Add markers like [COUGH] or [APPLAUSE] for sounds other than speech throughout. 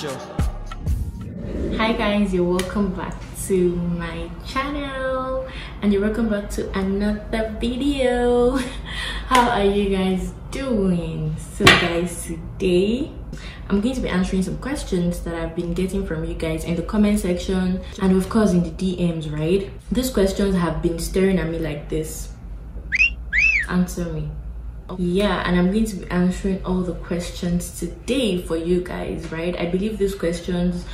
future. Hi guys, you're welcome back to my channel and you're welcome back to another video. [LAUGHS] How are you guys doing? So guys, today I'm going to be answering some questions that I've been getting from you guys in the comment section and of course in the DMs, right? These questions have been staring at me like this. Answer me yeah and i'm going to be answering all the questions today for you guys right? I believe these questions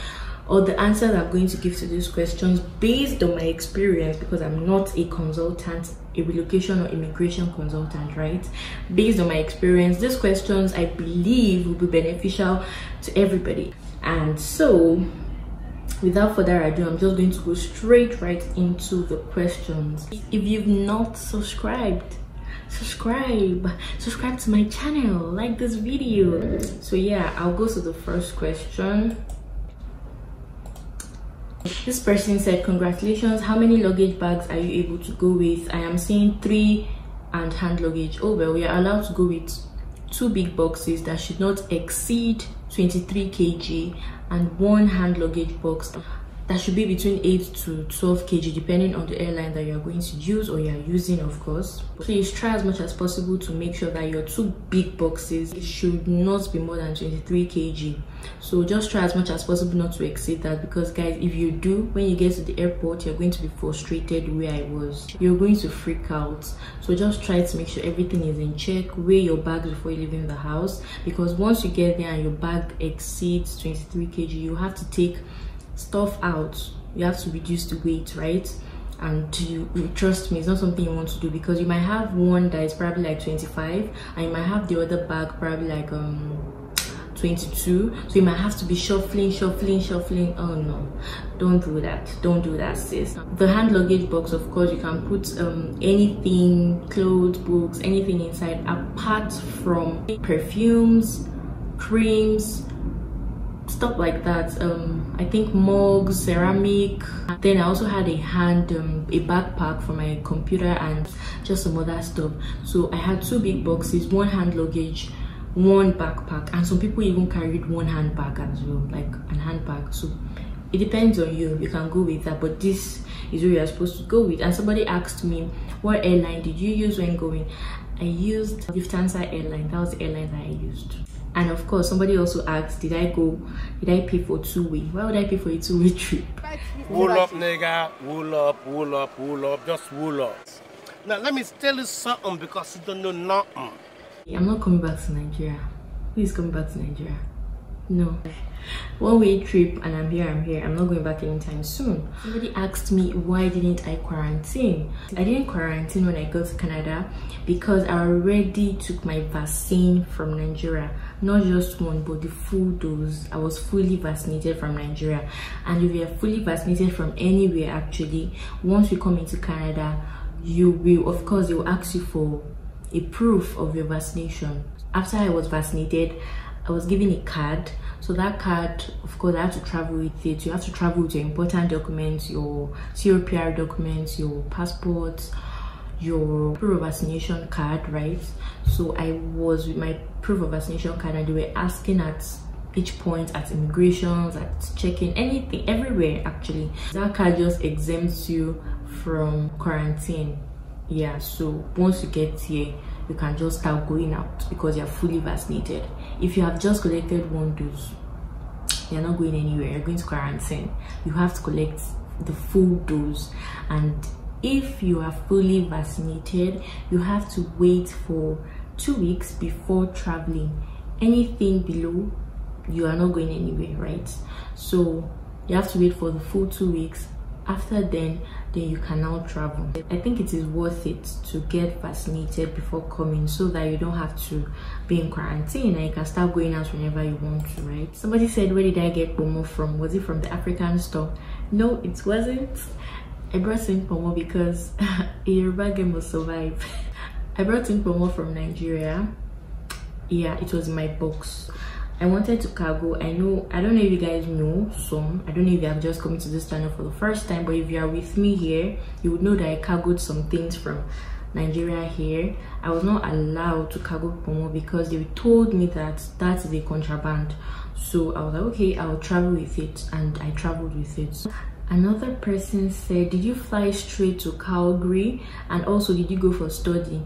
or the answers i'm going to give to these questions based on my experience because i'm not a consultant a relocation or immigration consultant right? Based on my experience these questions i believe will be beneficial to everybody. And so without further ado i'm just going to go straight right into the questions. If you've not subscribed subscribe. Subscribe to my channel. Like this video. So yeah i'll go to the first question. This person said congratulations. How many luggage bags are you able to go with? I am seeing three and hand luggage. Oh well we are allowed to go with two big boxes that should not exceed 23 kg and one hand luggage box that should be between 8 to 12 kg depending on the airline that you're going to use or you're using of course. Please try as much as possible to make sure that your two big boxes should not be more than 23 kg. So just try as much as possible not to exceed that because guys if you do when you get to the airport you're going to be frustrated where i was. You're going to freak out. So just try to make sure everything is in check weigh your bags before you leave in the house because once you get there and your bag exceeds 23 kg you have to take stuff out you have to reduce the weight right? And you, trust me it's not something you want to do because you might have one that is probably like 25 and you might have the other bag probably like um 22 so you might have to be shuffling shuffling shuffling. Oh no. Don't do that. Don't do that sis. The hand luggage box of course you can put um anything clothes books anything inside apart from perfumes creams stuff like that. Um i think mugs ceramic. Then i also had a hand um, a backpack for my computer and just some other stuff. So i had two big boxes one hand luggage one backpack and some people even carried one handbag as well like an handbag. So it depends on you. You can go with that but this is where you're supposed to go with. And somebody asked me what airline did you use when going? I used lufthansa airline. That was the airline that i used and of course somebody also asked did i go did i pay for two-way why would i pay for a two-way [LAUGHS] trip? Wool up nigga. Wool up wool up wool up. Just wool up. Now let me tell you something because you don't know nothing. I'm not coming back to nigeria. Who is coming back to nigeria? No one way trip and i'm here i'm here i'm not going back anytime soon. Somebody asked me why didn't i quarantine? I didn't quarantine when i got to canada because i already took my vaccine from nigeria. Not just one but the full dose. I was fully vaccinated from nigeria. And if you're fully vaccinated from anywhere actually once you come into canada you will of course they will ask you for a proof of your vaccination. After i was vaccinated I was given a card. So that card, of course, I have to travel with it. You have to travel with your important documents, your COPR documents, your passports, your proof of vaccination card, right? So I was with my proof of vaccination card and they were asking at each point at immigrations, at checking, anything, everywhere actually. That card just exempts you from quarantine. Yeah, so once you get here, you can just start going out because you're fully vaccinated. If you have just collected one dose you're not going anywhere. You're going to quarantine. You have to collect the full dose. And if you are fully vaccinated you have to wait for two weeks before traveling. Anything below you are not going anywhere right? So you have to wait for the full two weeks after then then you can now travel. I think it is worth it to get vaccinated before coming so that you don't have to be in quarantine and you can start going out whenever you want to right? Somebody said where did i get pomo from? Was it from the african store? No it wasn't. I brought in pomo because [LAUGHS] yoruba game will survive. [LAUGHS] I brought in pomo from nigeria. Yeah it was in my box I wanted to cargo. I know, I don't know if you guys know some. I don't know if you have just come to this channel for the first time, but if you are with me here, you would know that I cargoed some things from Nigeria here, I was not allowed to cargo Pomo because they told me that that is a contraband. So I was like, okay, I'll travel with it, and I traveled with it. Another person said, did you fly straight to Calgary? And also, did you go for study?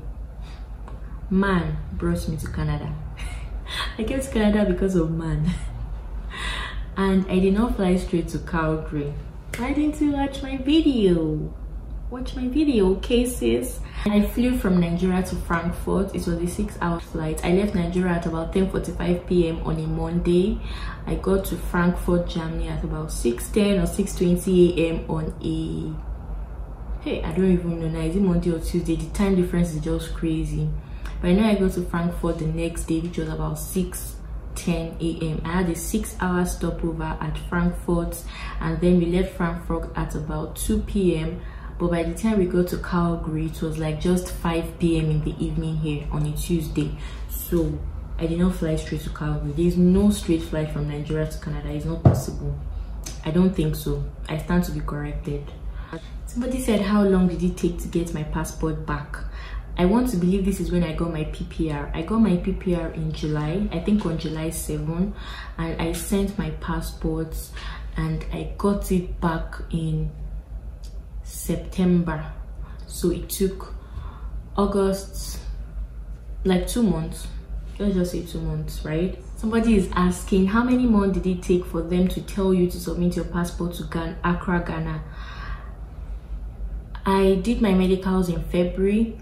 Man brought me to Canada. [LAUGHS] [LAUGHS] I came to Canada because of man. [LAUGHS] and I did not fly straight to Calgary. Why didn't you watch my video? Watch my video, cases. I flew from Nigeria to Frankfurt. It was a six hour flight. I left Nigeria at about 10.45 p.m. on a Monday. I got to Frankfurt, Germany at about 6.10 or 6.20 a.m. on a... Hey, I don't even know now. Is it Monday or Tuesday? The time difference is just crazy. I know I go to Frankfurt the next day, which was about 6 10 a.m. I had a six hour stopover at Frankfurt and then we left Frankfurt at about 2 p.m. But by the time we got to Calgary, it was like just 5 p.m. in the evening here on a Tuesday. So I did not fly straight to Calgary. There's no straight flight from Nigeria to Canada. It's not possible. I don't think so. I stand to be corrected. Somebody said, how long did it take to get my passport back? I want to believe this is when I got my PPR. I got my PPR in July, I think on July 7, and I sent my passports and I got it back in September. So it took August, like two months. Let's just say two months, right? Somebody is asking how many months did it take for them to tell you to submit your passport to Ghana, Accra, Ghana? I did my medicals in February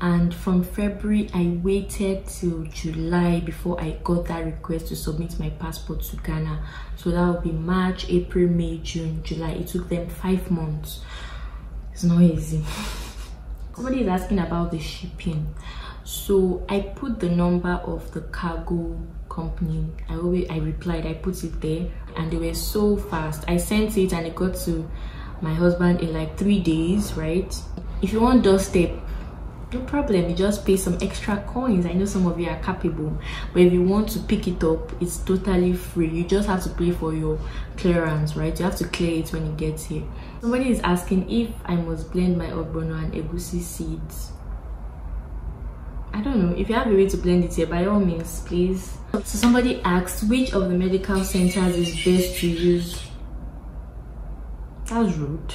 and from February I waited till July before I got that request to submit my passport to Ghana. So that would be March April May June July. It took them five months. It's not easy. [LAUGHS] Somebody is asking about the shipping. So I put the number of the cargo company. I always I replied I put it there and they were so fast. I sent it and it got to my husband in like three days right? If you want doorstep no problem you just pay some extra coins. I know some of you are capable but if you want to pick it up it's totally free. You just have to pay for your clearance right? You have to clear it when it gets here. Somebody is asking if i must blend my ogbono and egusi seeds. I don't know. If you have a way to blend it here by all means please. So somebody asked which of the medical centers is best to use? That's rude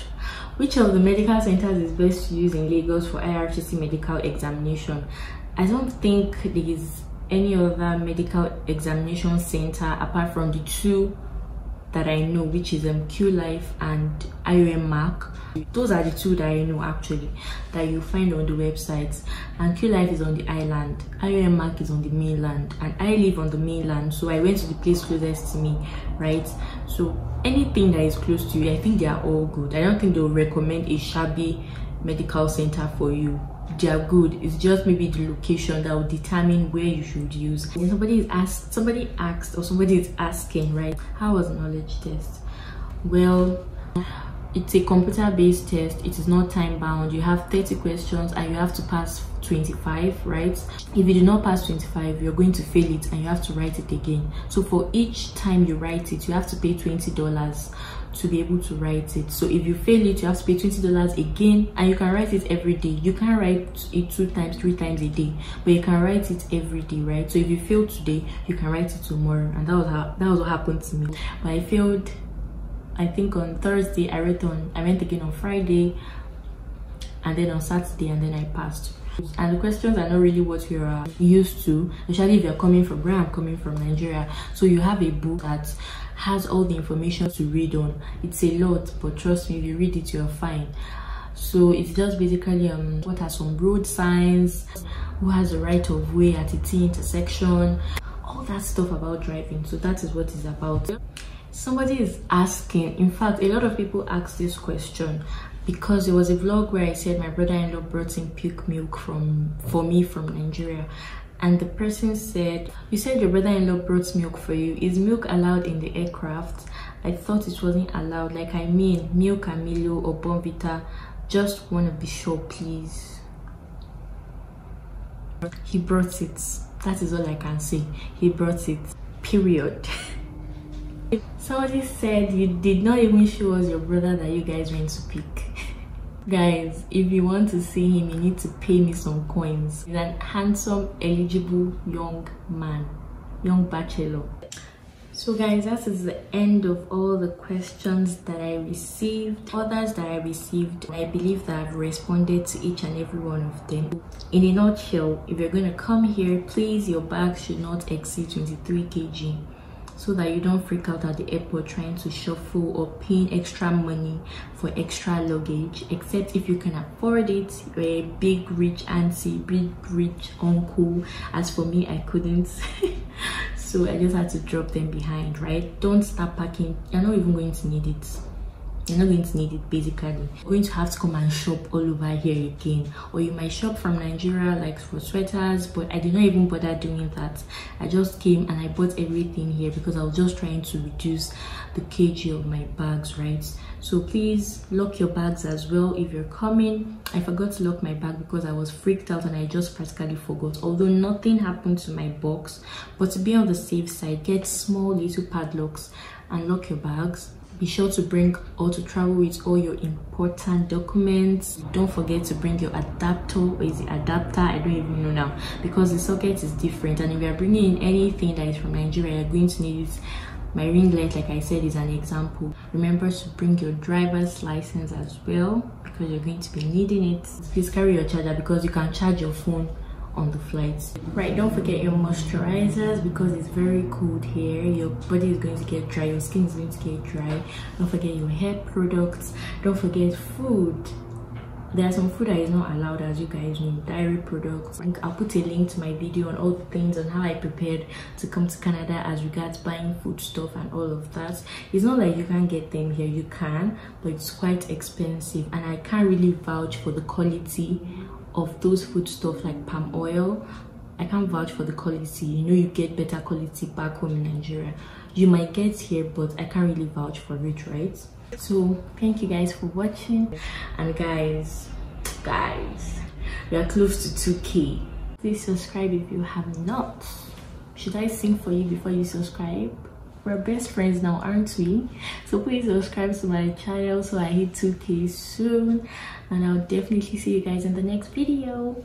which of the medical centers is best to use in Lagos for IRCC medical examination? I don't think there is any other medical examination center apart from the two that I know, which is um, Q Life and IOM Mark. Those are the two that I know actually that you find on the websites. And Q Life is on the island, IOM Mark is on the mainland, and I live on the mainland, so I went to the place closest to me, right? So anything that is close to you, I think they are all good. I don't think they'll recommend a shabby medical center for you. They are good. It's just maybe the location that will determine where you should use. Somebody is asked somebody asked or somebody is asking right? How was knowledge test? Well it's a computer-based test. It is not time bound you have 30 questions and you have to pass 25 right? If you do not pass 25 you're going to fail it and you have to write it again. So for each time you write it you have to pay 20 dollars to be able to write it. So if you fail it you have to pay 20 dollars again and you can write it every day. You can write it two times three times a day but you can write it every day right? So if you fail today you can write it tomorrow. And that was how that was what happened to me. But i failed I think on Thursday I went on I went again on Friday and then on Saturday and then I passed. And the questions are not really what you're used to, especially if you're coming from where I'm coming from Nigeria. So you have a book that has all the information to read on. It's a lot, but trust me, if you read it, you're fine. So it's just basically um what are some road signs, who has the right of way at a T intersection, all that stuff about driving. So that is what it's about somebody is asking in fact a lot of people ask this question because there was a vlog where i said my brother-in-law brought in Peak milk from for me from nigeria. And the person said you said your brother-in-law brought milk for you. Is milk allowed in the aircraft? I thought it wasn't allowed. Like i mean milk and milo or Bournvita just want to be sure please. He brought it. That is all i can say. He brought it. Period [LAUGHS] Somebody said you did not even show us your brother that you guys went to pick. [LAUGHS] guys if you want to see him you need to pay me some coins. He's an handsome eligible young man young bachelor. So guys that is the end of all the questions that i received others that i received i believe that i've responded to each and every one of them. In a nutshell if you're going to come here please your bag should not exceed 23 kg so that you don't freak out at the airport trying to shuffle or paying extra money for extra luggage except if you can afford it. You're a big rich auntie big rich uncle. As for me i couldn't. [LAUGHS] So i just had to drop them behind right? Don't start packing. You're not even going to need it you're not going to need it basically. You're going to have to come and shop all over here again. Or you might shop from nigeria like for sweaters but i did not even bother doing that. I just came and i bought everything here because i was just trying to reduce the kg of my bags right? So please lock your bags as well if you're coming. I forgot to lock my bag because i was freaked out and i just practically forgot. Although nothing happened to my box but to be on the safe side get small little padlocks and lock your bags be sure to bring or to travel with all your important documents. Don't forget to bring your adapter. Or is the adapter? I don't even know now. Because the socket is different. And if you're bringing in anything that is from nigeria you're going to need it. My ring light like i said is an example. Remember to bring your driver's license as well because you're going to be needing it. Please carry your charger because you can charge your phone on the flights. Right don't forget your moisturizers because it's very cold here. Your body is going to get dry your skin is going to get dry. Don't forget your hair products. Don't forget food. There are some food that is not allowed as you guys know dairy products. I'll put a link to my video on all the things on how i prepared to come to canada as regards buying food stuff and all of that. It's not like you can't get them here. You can but it's quite expensive and i can't really vouch for the quality of those food stuff like palm oil. I can't vouch for the quality. You know you get better quality back home in nigeria. You might get here but i can't really vouch for it right? So thank you guys for watching. And guys guys we are close to 2k please subscribe if you have not. Should i sing for you before you subscribe we're best friends now aren't we? So please subscribe to my channel so i hit 2k soon. And i'll definitely see you guys in the next video